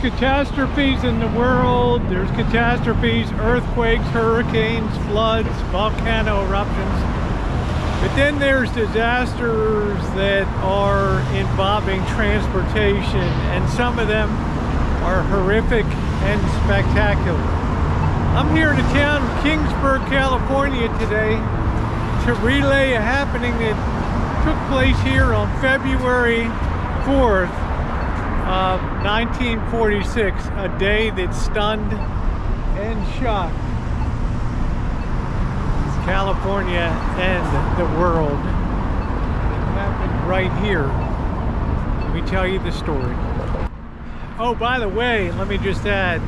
catastrophes in the world. There's catastrophes, earthquakes, hurricanes, floods, volcano eruptions. But then there's disasters that are involving transportation, and some of them are horrific and spectacular. I'm here in the town of Kingsburg, California today to relay a happening that took place here on February 4th of 1946, a day that stunned and shocked California and the world. It happened right here. Let me tell you the story. Oh, by the way, let me just add,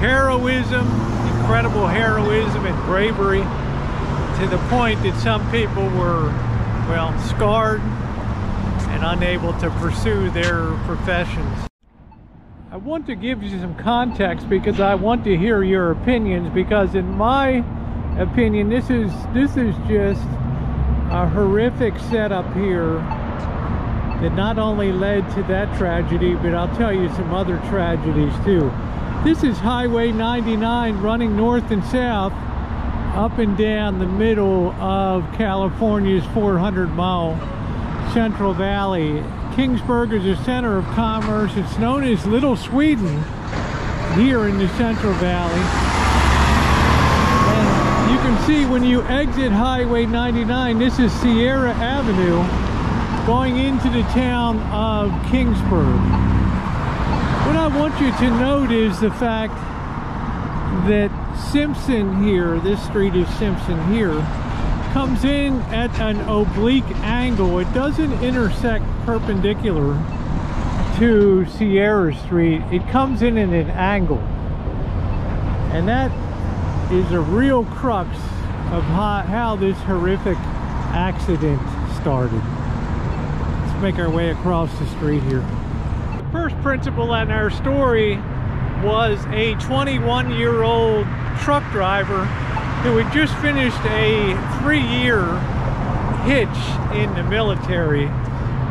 heroism, incredible heroism and bravery to the point that some people were, well, scarred and unable to pursue their professions. I want to give you some context because I want to hear your opinions because in my opinion this is this is just a horrific setup here that not only led to that tragedy but I'll tell you some other tragedies too. This is Highway 99 running north and south up and down the middle of California's 400 mile Central Valley. Kingsburg is a center of commerce. It's known as Little Sweden here in the Central Valley And you can see when you exit Highway 99, this is Sierra Avenue going into the town of Kingsburg. What I want you to note is the fact that Simpson here, this street is Simpson here, comes in at an oblique angle. It doesn't intersect perpendicular to Sierra Street. It comes in at an angle. And that is a real crux of how, how this horrific accident started. Let's make our way across the street here. The first principal in our story was a 21 year old truck driver who had just finished a three year hitch in the military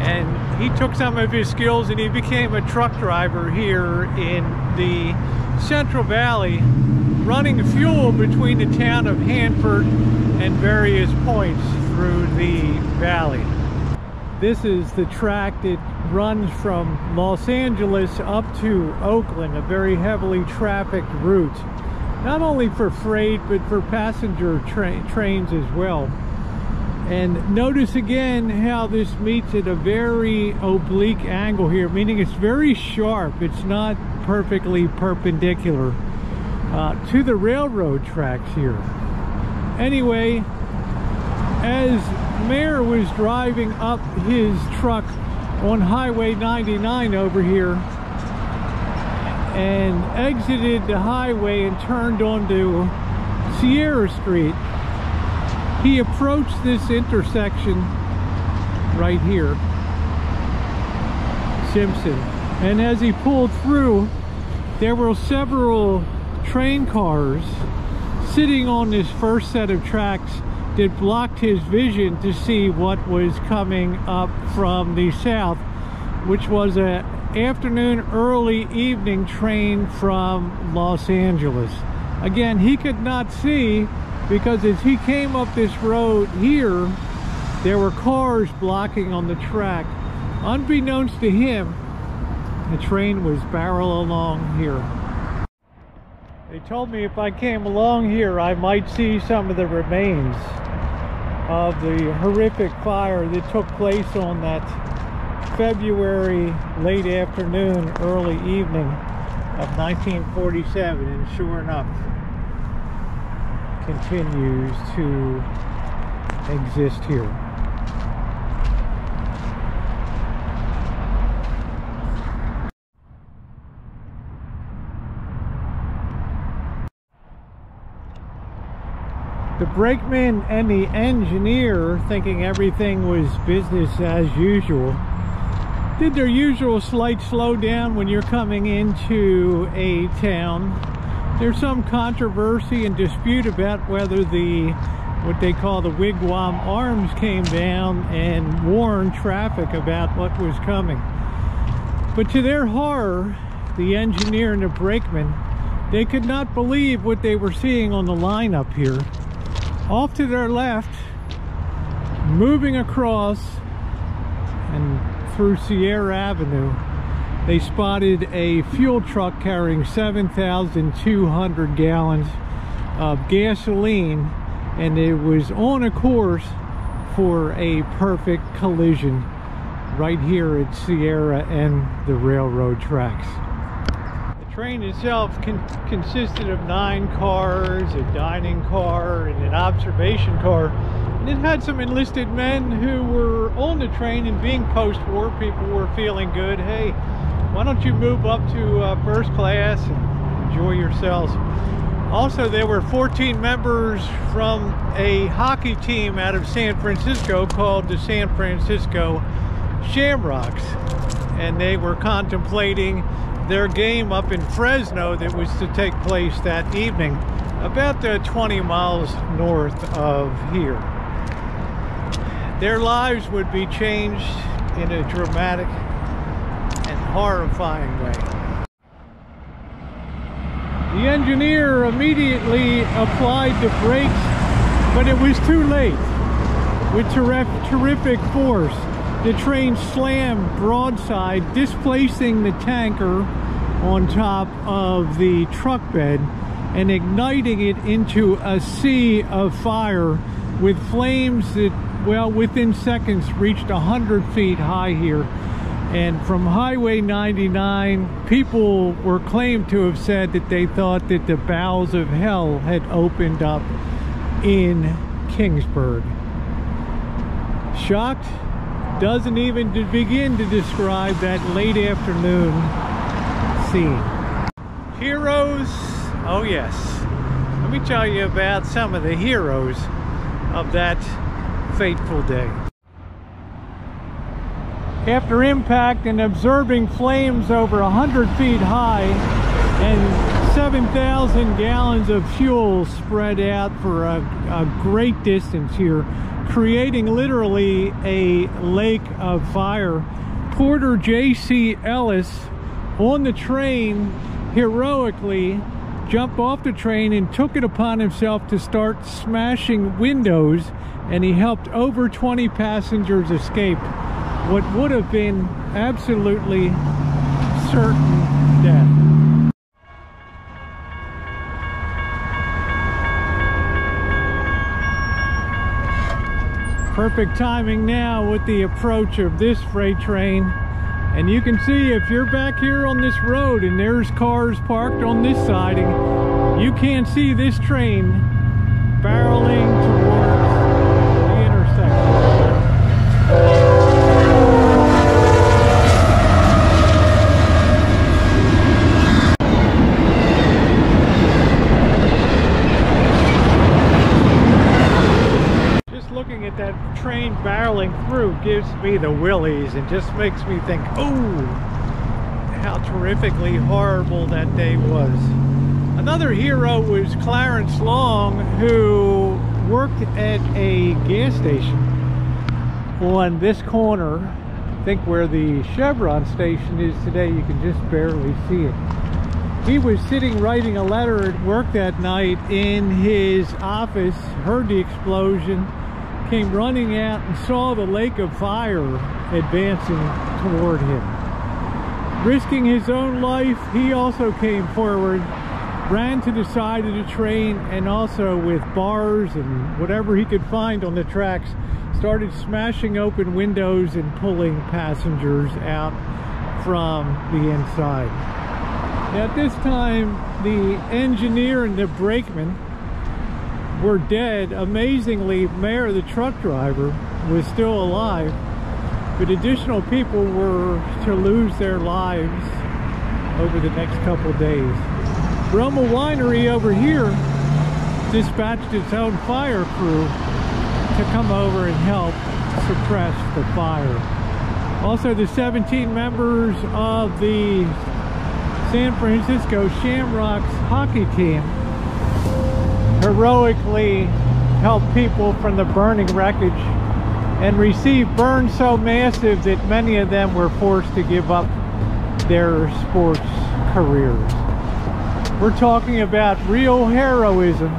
and he took some of his skills and he became a truck driver here in the Central Valley running fuel between the town of Hanford and various points through the valley. This is the track that runs from Los Angeles up to Oakland, a very heavily trafficked route. Not only for freight, but for passenger tra trains as well. And notice again how this meets at a very oblique angle here, meaning it's very sharp. It's not perfectly perpendicular uh, to the railroad tracks here. Anyway, as Mayor was driving up his truck on Highway 99 over here and exited the highway and turned onto Sierra Street, he approached this intersection right here, Simpson. And as he pulled through, there were several train cars sitting on this first set of tracks that blocked his vision to see what was coming up from the south which was a afternoon early evening train from Los Angeles. Again he could not see because as he came up this road here there were cars blocking on the track. Unbeknownst to him the train was barrel along here. They told me if I came along here, I might see some of the remains of the horrific fire that took place on that February late afternoon, early evening of 1947. And sure enough, continues to exist here. The brakeman and the engineer, thinking everything was business as usual, did their usual slight slowdown when you're coming into a town. There's some controversy and dispute about whether the what they call the wigwag arms came down and warned traffic about what was coming. But to their horror, the engineer and the brakeman, they could not believe what they were seeing on the line up here. Off to their left, moving across and through Sierra Avenue, they spotted a fuel truck carrying 7,200 gallons of gasoline and it was on a course for a perfect collision right here at Sierra and the railroad tracks. The train itself con consisted of nine cars, a dining car, and an observation car. And it had some enlisted men who were on the train and being post-war people were feeling good. Hey, why don't you move up to uh, first class and enjoy yourselves. Also, there were 14 members from a hockey team out of San Francisco called the San Francisco Shamrocks. And they were contemplating their game up in Fresno that was to take place that evening, about uh, 20 miles north of here. Their lives would be changed in a dramatic and horrifying way. The engineer immediately applied the brakes, but it was too late. With terrific force, the train slammed broadside, displacing the tanker on top of the truck bed and igniting it into a sea of fire with flames that, well, within seconds reached 100 feet high here. And from Highway 99, people were claimed to have said that they thought that the bowels of hell had opened up in Kingsburg. Shocked? Doesn't even begin to describe that late afternoon scene. Heroes? Oh yes. Let me tell you about some of the heroes of that fateful day. After impact and observing flames over 100 feet high and 7,000 gallons of fuel spread out for a, a great distance here, creating literally a lake of fire, Porter J.C. Ellis on the train heroically jumped off the train and took it upon himself to start smashing windows and he helped over 20 passengers escape what would have been absolutely certain death. Perfect timing now with the approach of this freight train. And you can see if you're back here on this road and there's cars parked on this siding, you can't see this train barreling towards the intersection. that train barreling through gives me the willies and just makes me think, oh, how terrifically horrible that day was. Another hero was Clarence Long, who worked at a gas station on this corner. I think where the Chevron station is today, you can just barely see it. He was sitting writing a letter at work that night in his office, heard the explosion, came running out and saw the lake of fire advancing toward him. Risking his own life, he also came forward, ran to the side of the train, and also with bars and whatever he could find on the tracks, started smashing open windows and pulling passengers out from the inside. At this time, the engineer and the brakeman were dead. Amazingly, Mayor, the truck driver, was still alive, but additional people were to lose their lives over the next couple days. Roma Winery over here dispatched its own fire crew to come over and help suppress the fire. Also, the 17 members of the San Francisco Shamrocks hockey team heroically help people from the burning wreckage and received burns so massive that many of them were forced to give up their sports careers. We're talking about real heroism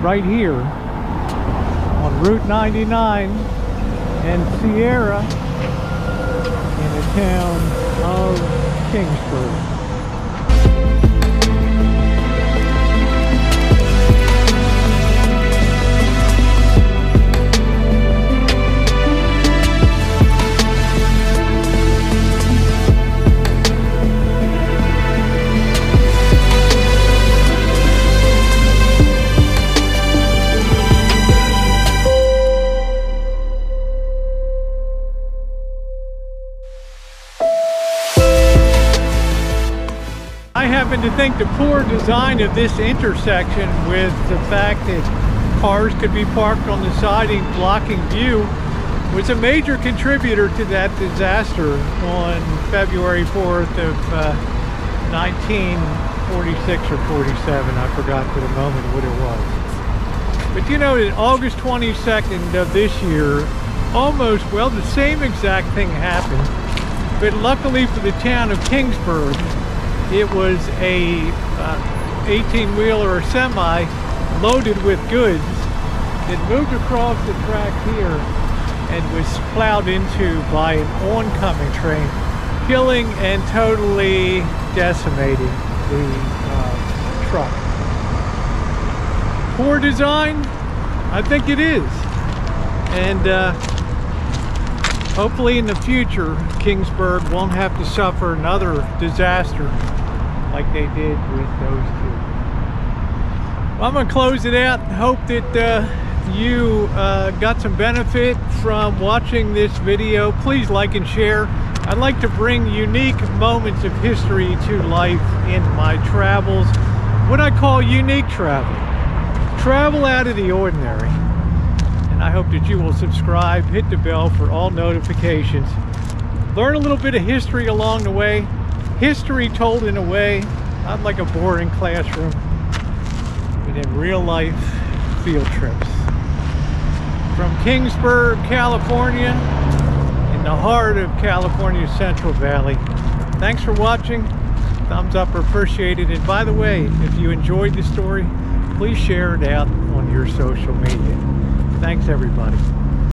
right here on Route 99 and Sierra in the town of Kingsburg. Happen to think the poor design of this intersection with the fact that cars could be parked on the siding blocking view was a major contributor to that disaster on February 4th of uh, 1946 or 47. I forgot for the moment what it was. But you know, that August 22nd of this year, almost, well, the same exact thing happened. But luckily for the town of Kingsburg, it was a 18-wheeler uh, or semi loaded with goods that moved across the track here and was plowed into by an oncoming train, killing and totally decimating the uh, truck. Poor design? I think it is. And uh, hopefully in the future, Kingsburg won't have to suffer another disaster like they did with those two. Well, I'm going to close it out. Hope that uh, you uh, got some benefit from watching this video. Please like and share. I'd like to bring unique moments of history to life in my travels. What I call unique travel. Travel out of the ordinary. And I hope that you will subscribe, hit the bell for all notifications. Learn a little bit of history along the way history told in a way, not like a boring classroom, but in real life field trips. From Kingsburg, California, in the heart of California's Central Valley. Thanks for watching. Thumbs up appreciated. And by the way, if you enjoyed the story, please share it out on your social media. Thanks everybody.